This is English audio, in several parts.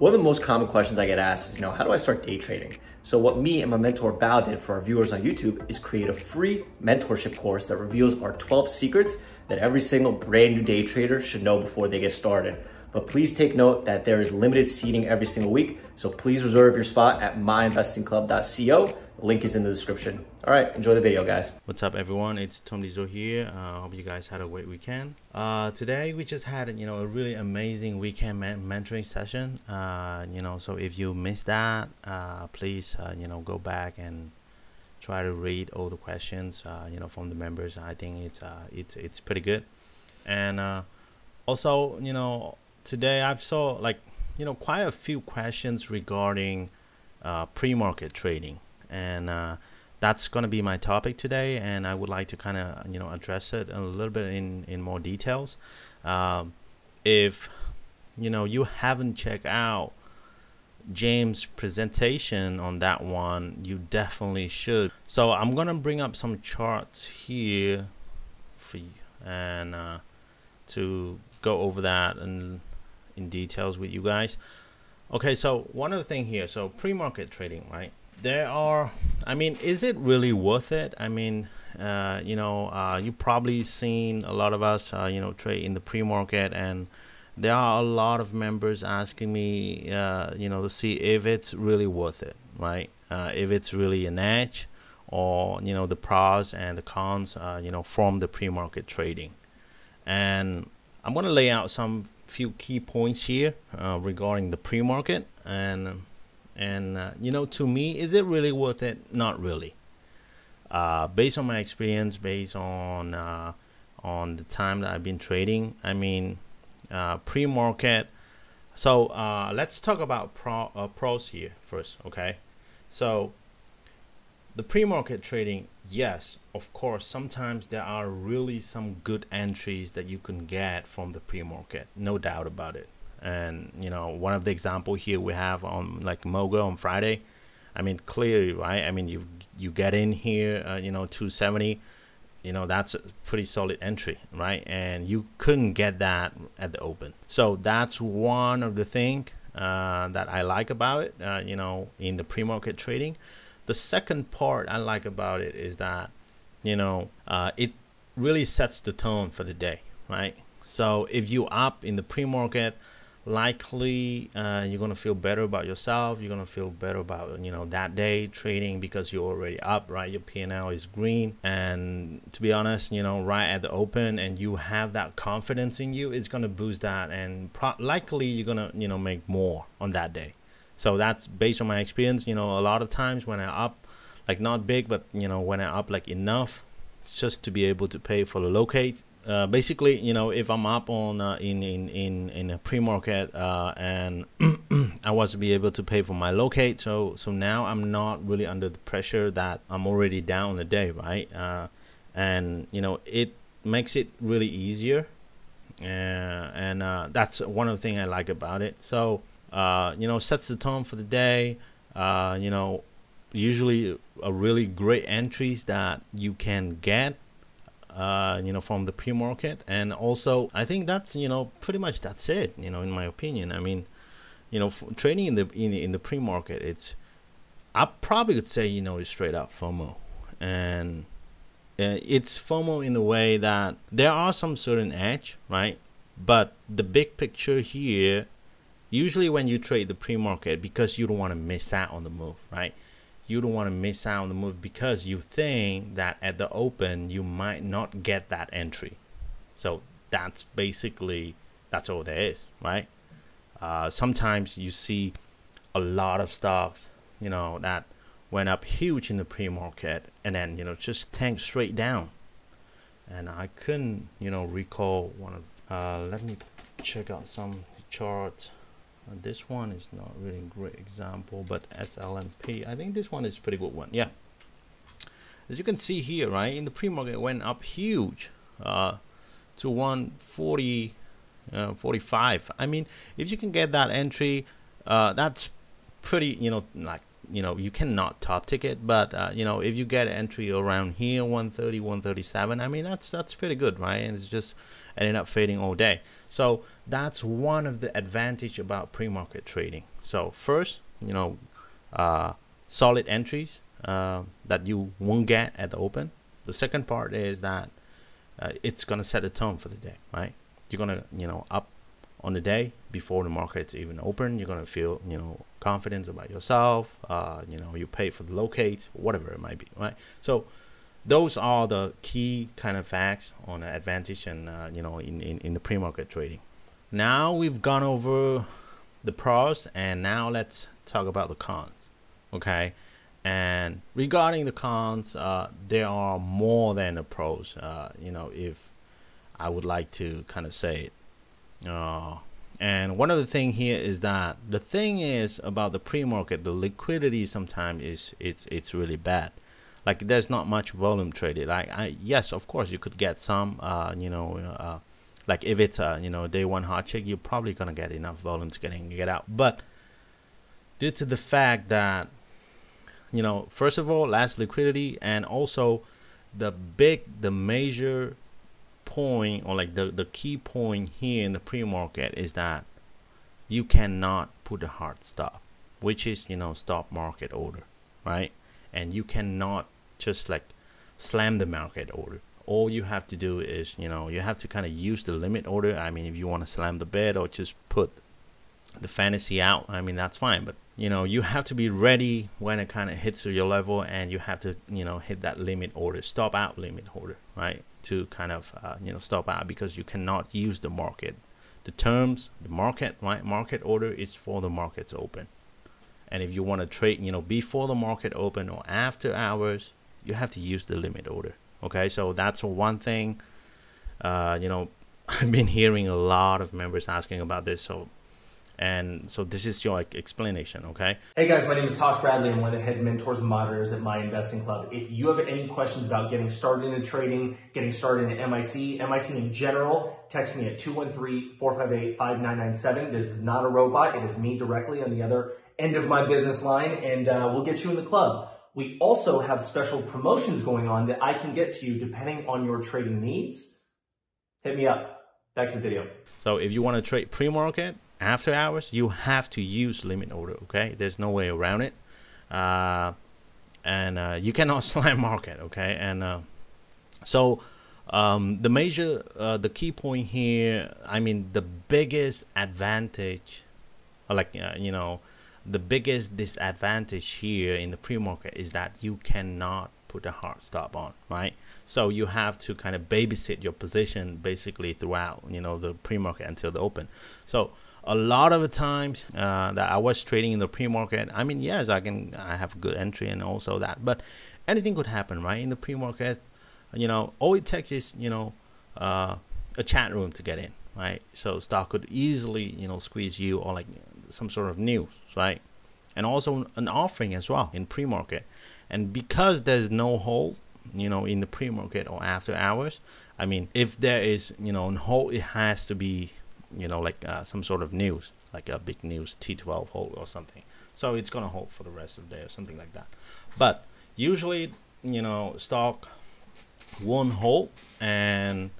One of the most common questions I get asked is, you know, how do I start day trading? So what me and my mentor Bao did for our viewers on YouTube is create a free mentorship course that reveals our 12 secrets that every single brand new day trader should know before they get started. But please take note that there is limited seating every single week. So please reserve your spot at myinvestingclub.co. Link is in the description. All right, enjoy the video, guys. What's up, everyone? It's Tom Dizo here. Uh, hope you guys had a great weekend. Uh, today we just had, you know, a really amazing weekend mentoring session. Uh, you know, so if you missed that, uh, please, uh, you know, go back and try to read all the questions, uh, you know, from the members. I think it's it's it's pretty good. And also, you know, today I've saw like you know quite a few questions regarding uh, pre-market trading and uh, that's going to be my topic today and I would like to kind of you know address it a little bit in in more details um, if you know you haven't checked out James presentation on that one you definitely should so I'm gonna bring up some charts here for you and uh, to go over that and in details with you guys. Okay, so one other thing here. So pre-market trading, right? There are, I mean, is it really worth it? I mean, uh, you know, uh, you probably seen a lot of us, uh, you know, trade in the pre-market, and there are a lot of members asking me, uh, you know, to see if it's really worth it, right? Uh, if it's really an edge, or you know, the pros and the cons, uh, you know, from the pre-market trading, and I'm going to lay out some few key points here regarding the pre-market and and uh, you know to me is it really worth it? Not really. Uh, based on my experience based on uh, on the time that I've been trading I mean uh, pre-market. So uh, let's talk about pro, pros here first okay? So the pre-market trading yes of course sometimes there are really some good entries that you can get from the pre-market. No doubt about it and you know one of the example here we have on like mogo on friday i mean clearly right? I mean you you get in here uh, you know 270 you know that's a pretty solid entry right? And you couldn't get that at the open. So that's one of the thing uh, that i like about it uh, you know in the pre-market trading. The second part I like about it is that, you know, uh, it really sets the tone for the day, right? So if you up in the pre-market, likely uh, you're gonna feel better about yourself. You're gonna feel better about you know that day trading because you're already up, right? Your P&L is green, and to be honest, you know, right at the open, and you have that confidence in you, it's gonna boost that, and likely you're gonna you know make more on that day. So that's based on my experience. You know, a lot of times when I up, like not big, but you know, when I up like enough, just to be able to pay for the locate. Uh, basically, you know, if I'm up on uh, in in in in a pre-market uh, and I was to be able to pay for my locate, so so now I'm not really under the pressure that I'm already down a day, right? Uh, and you know, it makes it really easier, uh, and uh, that's one of the things I like about it. So uh, you know, sets the tone for the day. Uh, you know, usually a really great entries that you can get. Uh, you know, from the pre-market, and also I think that's you know pretty much that's it. You know, in my opinion, I mean, you know, trading in the in, in the pre-market, it's I probably would say you know it's straight up FOMO, and uh, it's FOMO in the way that there are some certain edge, right? But the big picture here usually when you trade the pre-market because you don't want to miss out on the move right you don't want to miss out on the move because you think that at the open you might not get that entry. So that's basically that's all there is right? Uh, sometimes you see a lot of stocks you know that went up huge in the pre-market and then you know just tanked straight down. And I couldn't you know recall one of uh, let me check out some charts uh, this one is not really a great example, but SLNP, I think this one is pretty good one. Yeah. As you can see here, right, in the pre-market it went up huge uh, to 140, uh, 45. I mean, if you can get that entry, uh, that's pretty, you know, like, you know, you cannot top ticket, but, uh, you know, if you get entry around here, 130, 137, I mean, that's, that's pretty good, right? And it's just ended up fading all day. So that's one of the advantage about pre-market trading. So first, you know, uh, solid entries uh, that you won't get at the open. The second part is that uh, it's gonna set a tone for the day, right? You're gonna, you know, up on the day before the market's even open. You're gonna feel, you know, confidence about yourself. Uh, you know, you pay for the locate, whatever it might be, right? So those are the key kind of facts on the advantage and uh, you know in, in, in the pre-market trading. Now we've gone over the pros and now let's talk about the cons. Okay. And regarding the cons, uh, there are more than the pros. Uh, you know, if I would like to kind of say it. Uh, and one of the thing here is that the thing is about the pre-market, the liquidity sometimes is it's it's really bad. Like there's not much volume traded. Like I yes, of course you could get some. Uh, you know, uh, like if it's a you know day one hot check, you're probably gonna get enough volume to get in, get out. But due to the fact that you know, first of all, less liquidity, and also the big, the major point or like the, the key point here in the pre-market is that you cannot put a hard stop which is you know stop market order right? And you cannot just like slam the market order. All you have to do is you know you have to kind of use the limit order. I mean if you want to slam the bid or just put the fantasy out i mean that's fine but you know you have to be ready when it kind of hits your level and you have to you know hit that limit order stop out limit order right? To kind of uh, you know stop out because you cannot use the market. The terms the market right? Market order is for the markets open. And if you want to trade you know before the market open or after hours you have to use the limit order okay? So that's one thing. Uh, you know i've been hearing a lot of members asking about this so and so this is your explanation, okay? Hey guys, my name is Tosh Bradley. I'm one of the head mentors and moderators at My Investing Club. If you have any questions about getting started in trading, getting started in MIC, MIC in general, text me at 213-458-5997. This is not a robot. It is me directly on the other end of my business line, and uh, we'll get you in the club. We also have special promotions going on that I can get to you depending on your trading needs. Hit me up. Back to the video. So if you want to trade pre-market, after hours, you have to use limit order. Okay, there's no way around it, uh, and uh, you cannot slam market. Okay, and uh, so um, the major, uh, the key point here, I mean, the biggest advantage, like uh, you know, the biggest disadvantage here in the pre-market is that you cannot put a hard stop on, right? So you have to kind of babysit your position basically throughout, you know, the pre-market until the open. So a lot of the times uh, that I was trading in the pre-market, I mean, yes, I can, I have good entry and also that, but anything could happen, right? In the pre-market, you know, all it takes is, you know, uh, a chat room to get in, right? So stock could easily, you know, squeeze you or like some sort of news, right? And also an offering as well in pre-market. And because there's no hold, you know, in the pre-market or after hours, I mean, if there is, you know, a hold, it has to be you know, like uh, some sort of news, like a big news T12 hold or something. So it's gonna hold for the rest of the day or something like that. But usually, you know, stock won't hold, and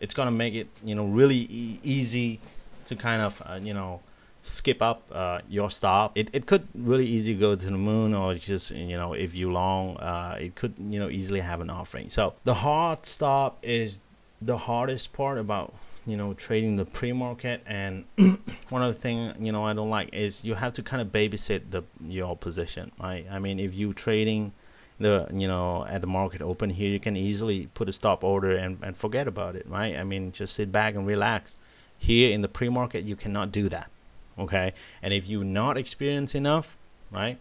it's gonna make it, you know, really e easy to kind of, uh, you know, skip up uh, your stop. It, it could really easy go to the moon or just, you know, if you long, uh, it could, you know, easily have an offering. So the hard stop is the hardest part about you know trading the pre-market. And one of the thing you know i don't like is you have to kind of babysit the your position right? I mean if you trading the you know at the market open here you can easily put a stop order and, and forget about it right? I mean just sit back and relax. Here in the pre-market you cannot do that okay? And if you're not experienced enough right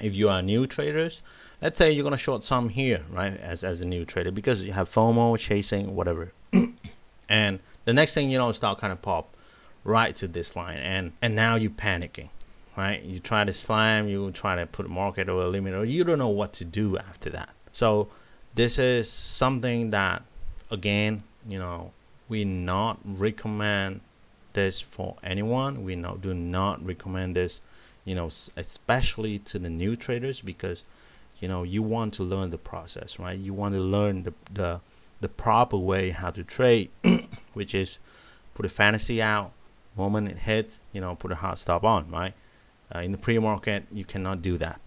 if you are new traders let's say you're going to short some here right as, as a new trader because you have fomo chasing whatever. And the next thing you know, stock kind of pop right to this line, and and now you're panicking, right? You try to slam, you try to put a market or a limit, or you don't know what to do after that. So this is something that, again, you know, we not recommend this for anyone. We no, do not recommend this, you know, especially to the new traders because, you know, you want to learn the process, right? You want to learn the the the proper way how to trade, which is put a fantasy out, moment it hits, you know, put a hard stop on, right? Uh, in the pre-market, you cannot do that.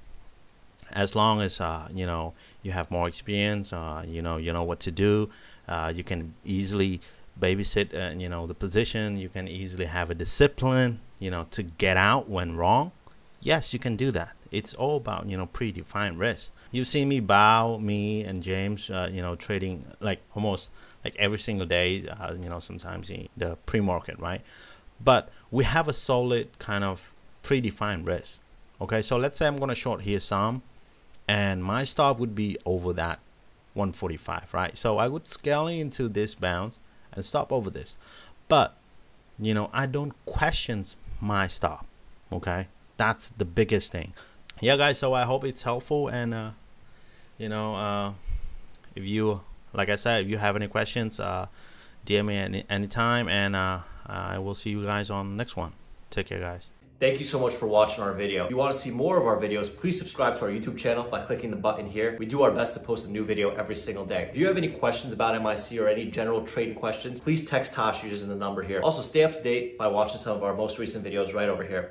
As long as uh, you know you have more experience, uh, you know you know what to do. Uh, you can easily babysit, uh, you know, the position. You can easily have a discipline, you know, to get out when wrong. Yes, you can do that. It's all about you know predefined risk. You've seen me Bao, me and James, uh, you know, trading like almost like every single day. Uh, you know, sometimes in the pre-market, right? But we have a solid kind of predefined risk. Okay, so let's say I'm gonna short here some, and my stop would be over that 145, right? So I would scale into this bounce and stop over this. But you know, I don't question my stop. Okay, that's the biggest thing. Yeah, guys. So I hope it's helpful, and uh, you know, uh, if you, like I said, if you have any questions, uh, DM me any anytime, and uh, I will see you guys on the next one. Take care, guys. Thank you so much for watching our video. If you want to see more of our videos, please subscribe to our YouTube channel by clicking the button here. We do our best to post a new video every single day. If you have any questions about MIC or any general trading questions, please text Tosh using the number here. Also, stay up to date by watching some of our most recent videos right over here.